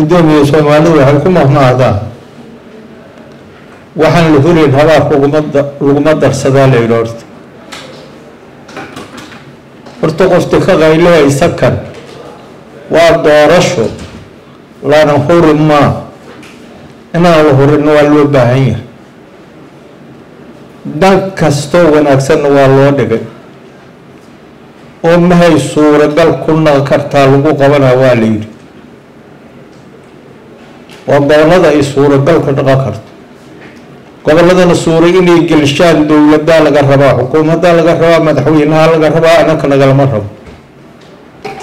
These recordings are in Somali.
guddoomiye soomaalidu waxay ku mahmahdaan waxaan la hurayn habaarka laguma darsadaa la yidhi horta horta qofti ka qaylahaysa kan waa doorasho. Lana huri maa inaan la hurinna waa loo baahan yahay. Dhan kastoo wanaagsanna waa loo dhigay. Oo mahay suuragal ku naqi kartaa lagu qabanaa waa la yidhi waa gobollada ay suuragalka dhaqan karto. Gobolladana suuray inay gelishaan dowladaa laga rabaa xukuumaddaa laga rabaa madaxweynaha laga rabaa anaka nagalama rabo.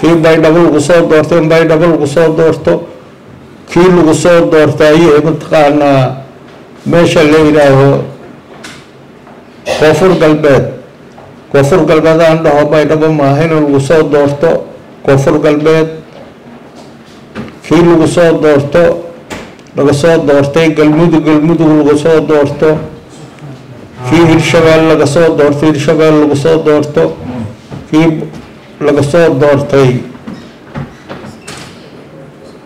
Kii baydhabo lagu soo doorto in baydhabo lagu soo doorto kii lagu soo doortaaye mataqaanaa meesha la yidhaaho koonfur galbeed. Koonfur galbeed aan dhaho baydhabo maaha in lagu soo doorto koonfur galbeed. Kii lagu soo doorto laga soo doortay galmudug galmudug laga soo doorto. Kii hirshabeel laga soo doorto hirshabeel lagu soo doorto. Kii laga soo doortay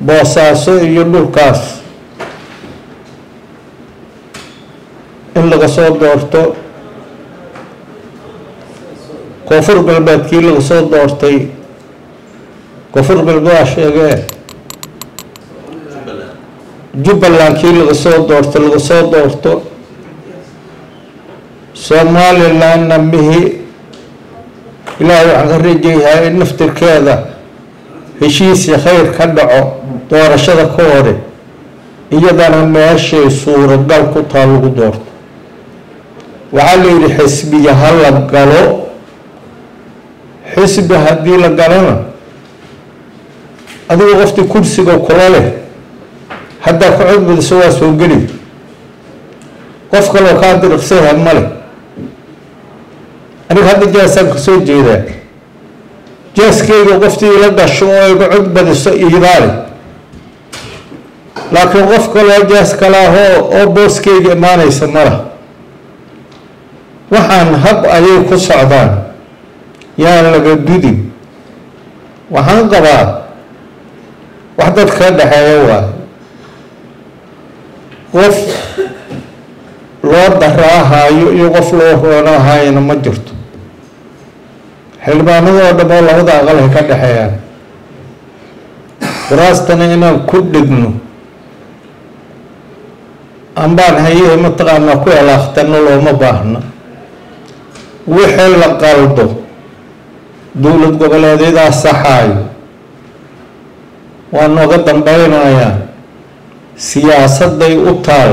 boosaaso iyo dhulkaas. In laga soo doorto koonfur galbeed kii laga soo doortay. Koonfur galbeed waa sheegee jubbaland kii laga soo doorto laga soo doorto. Somalilandna mihi ilaahay waxaan ka rajayahaa in naftirkeeda heshiisii khayr ka dhaco doorashada ka hore iyadana meeshay suuragal ku taa lagu doorto. Waxaa la yidhi xisbiya ha la galo. Xisbi haddii la galona adigu qoftii kursiga kula leh haddaa ku codbadiso waa soo geli. Qof kaloo kaa diriqsayha male aniga hadda jaasaan ka soo jeedaa. Jaaskeyga qoftii ila gasho oo iga cod badiso iidaale laakiin qof kaloo jaas kalaahoo oo booskeyga imaanaysa mala waxaan hab ayay ku socdaan. Yaan laga dudin. Waxaan qabaa wax dadka ka dhexeeya waa qof loo daraahaayo iyo qof loo roonahaayona ma jirto. Xildhibaanada oo dham oo labada aqal ka dhexeeyaan. Kuraastana inaan ku dhigno ambaan hayehe mataqaanaa ku elaakhtanno looma baahna. Wixii la qaldo dowlad goboleedyadaa saxaayo waa nooga dambeynayaan siyaasaday u taal.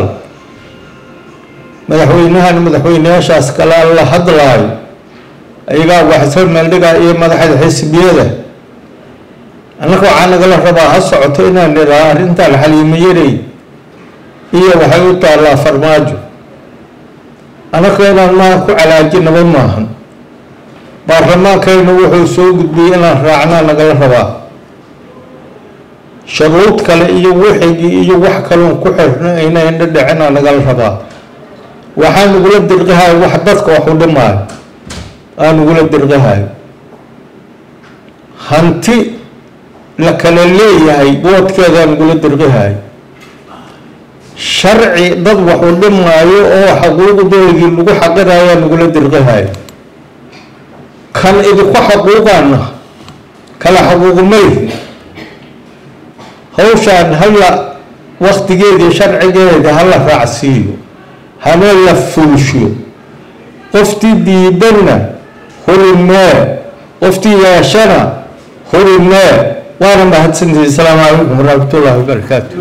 Madaxweynahan madaxweyneyaashaas kale la hadlaayo ayagaa waxsoo meeldhigaa iyo madaxda xisbiyada. Annaka waxaa nagala rabaa ha socoto inaan nidhaa arrintan xaliimo yarey iyo waxay u taallaa farmaajo. Annaka inaan maa ku calaajinaba maahan. Baarlamaankayna wuxuu soo gudbiyey inaan raacnaa nagala rabaa sharuud kale iyo wixigii iyo wax kaloon ku xirno ayna indho nagala rabaa. Waxaa nagula dirqihayo wax dadka wax u dhimaayo aa nagula dirqihayo hanti la kala leeyahay boodkeedaa nagula dirqihayo sharci dad wax u dhimaayo oo xaquuqdoodii lagu xaqirayaa nagula dirqihayo kan idinku xaquuqaana kala xaquuqmay hawshaan hala waktigeedii sharcigeeda hala raacsiiyo hana la fuusho qoftii diidanna hurimee qoftii yeeshana hurimee waana mahadsantihi asalaamu calaykum waraxmatullaahi wabarakaatu